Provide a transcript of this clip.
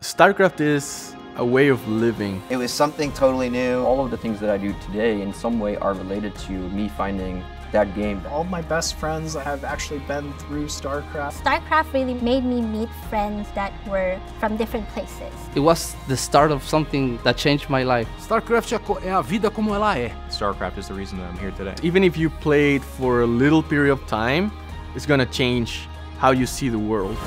StarCraft is a way of living. It was something totally new. All of the things that I do today in some way are related to me finding that game. All of my best friends have actually been through StarCraft. StarCraft really made me meet friends that were from different places. It was the start of something that changed my life. StarCraft é a vida como ela é. StarCraft is the reason that I'm here today. Even if you played for a little period of time, it's gonna change how you see the world.